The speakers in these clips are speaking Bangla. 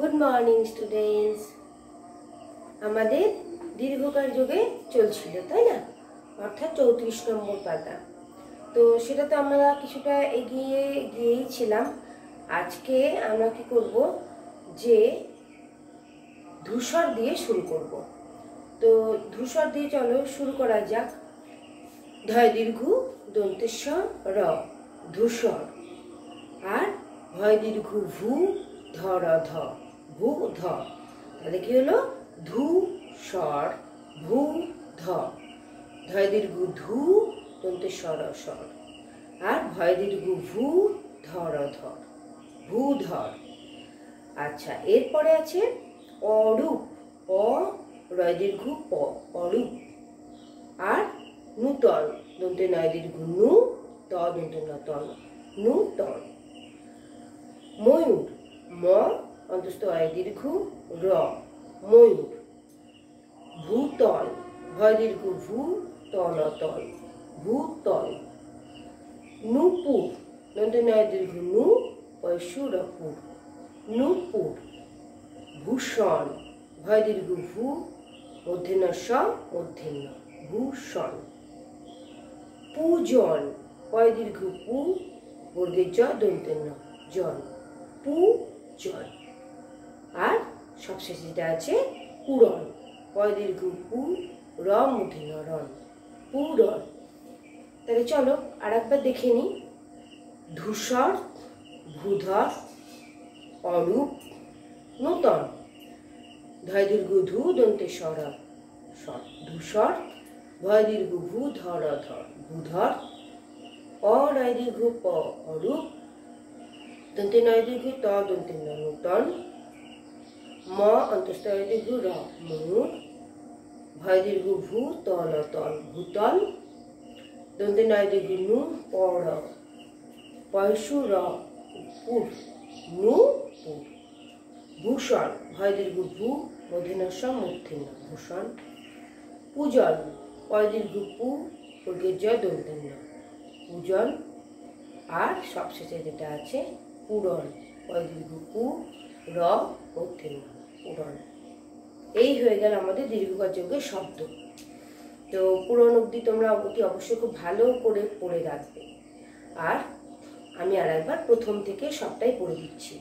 গুড মর্নিং স্টুডেন্টস আমাদের দীর্ঘকাল যোগে চলছিল, তাই না? অর্থাৎ চৌত্রিশ নম্বর পাতা। তো সেটা তো আমরা কিছুটা এগিয়ে গিয়েই ছিলাম। আজকে আমরা কি করব? যে ধূসর দিয়ে শুরু করব। তো ধূসর দিয়ে চলো, শুরু করা যাক। ধয় দীর্ঘ, দন্তেশ্বর, র, ধূসর। আর ভয় দীর্ঘ, ভূ, ধর, ধ। ভূ ধ তাহলে কি হলো? ধু স্বর ভূ ধ ধয় দীর্ঘ ধু দন্তে স্বর স্বর। আর ভয় দীর্ঘ ভূ, ধর ধর। ভূ ধর আচ্ছা এরপরে আছে অরূপ। অ, রয় দীর্ঘ প, অরূপ। আর নূতন দন্তে নয় দীর্ঘ নু, ত দন্তে নতন নূতন ময়ূর, ম অন্তস্থ অয় দীর্ঘ র, ময়ূর। ভূতল, ভয় দীর্ঘ ভূ তল তল ভূতল। নূপুর দন্তে নয় দীর্ঘ নু পয়সুরপুর নূপুর, ভূষণ, ভয় দীর্ঘ ভূ মধ্যেন স মধ্যেন ভূষণ। পূজন, পয় দীর্ঘ পু বর্গের জ দন্তেন জন পূজন। আর সবশেষে যেটা আছে পুরন পয় দীর্ঘ পু র মূর্ধন্য রন পুরন তাহলে চলো আর একবার দেখে নিই। ধূসর, ভূধর, অরূপ, নূতন। ধয় দীর্ঘ ধু দন্তে সর সর ধূসর। ভয় দীর্ঘ ভূ ধর ধর, ভূধর। অরয় দীর্ঘ প, অরূপ। দন্তে নয় দীর্ঘ ত, দন্তে নূতন। ম অন্তস্তয় দীর্ঘ র ময়ূর ভয় দীর্ঘ ভূ তল তল ভূতল। দন্তে নয় দীর্ঘ নু, পড়। পয়সু র, পুর। নু, পুর। ভূষণ, ভয় দীর্ঘ ভূ মধ্যনস্য মূর্ধন্য ভূষণ। পূজন পয় দীর্ঘ পু জয় দন্তেন্য পূজন, আর সবশেষে যেটা আছে, পূরণ, পয় দীর্ঘ পু, র মূর্ধন্য পূরণ এই হয়ে গেল আমাদের দীর্ঘকার যোগের শব্দ। তো পুরন অবধি তোমরা অতি অবশ্যই খুব ভালো করে পড়ে রাখবে। আর আমি আর একবার প্রথম থেকে সবটাই পড়ে দিচ্ছি,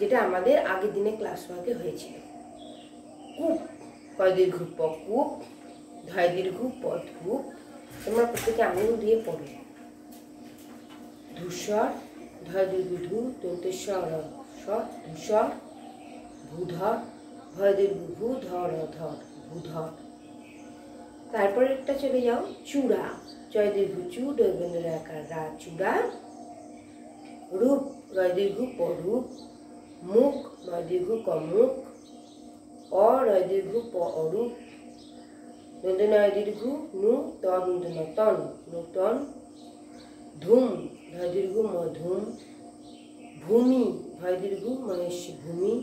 যেটা আমাদের আগের দিনে ক্লাস ওয়ার্কে হয়েছিল। কূপ কয় দীর্ঘ কূপ ধয় দীর্ঘ পদ কূপ তোমরা প্রত্যেকে আঙুল দিয়ে পড়ো। ধূসর ধয় দীর্ঘ ধু দন্তেশ্বর স্বর ধূসর ভূধর ভয় দীর্ঘ ভূ ধর ধর ভূধর। তারপরে একটা চলে যাও, চূড়া। জয় দীর্ঘ চু দৈবেন্দ্র আকার রা চূড়া। রূপ রয় দীর্ঘ পরূপ মুখ রয় দীর্ঘ কমুখ অ প অরূপ। নন্দনয় দীর্ঘ নু তন, নূতন। ধূম ধয় দীর্ঘ মধুম ভূমি ভয় দীর্ঘ মহেশ ভূমি।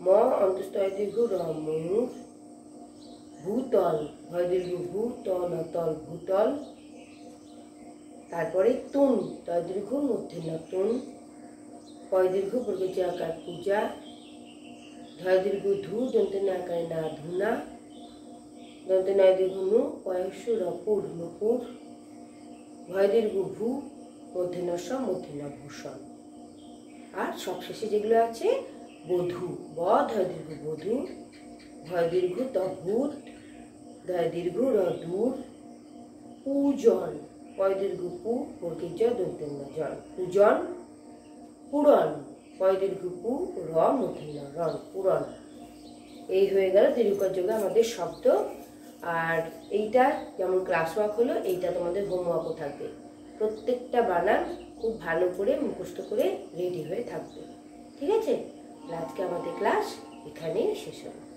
ম ভূতল, ভয় দীর্ঘ ভূ তল তল ভূতল। তারপরে তুন মধ্যে বর্গজ আকার পূজা। ধয় দীর্ঘ ধু, দন্তে আকারে না ধুনা। দন্তে নয় দীর্ঘ নু পয়সু রপুর, নুপুর। ভয় দীর্ঘ ভূ, মধ্যে নস মধ্যে ন ভূষণ। আর সবশেষে যেগুলো আছে বধূ। ব ধয় দীর্ঘ বধূ ভয় দীর্ঘ তভূত ধয় দীর্ঘ র দূর পূজন পয় দীর্ঘ পু বর্গের জয় জন পূজন পুরন পয় দীর্ঘ পু র মূর্ধন্য রন পুরন এই হয়ে গেল দীর্ঘকার যোগে আমাদের শব্দ আর এইটা যেমন ক্লাস ওয়ার্ক হলো, এইটা তোমাদের হোমওয়ার্কও থাকবে। প্রত্যেকটা বানান খুব ভালো করে, মুখস্থ করে রেডি হয়ে থাকবে। ঠিক আছে? আজকে আমাদের ক্লাস এখানেই শেষ হলো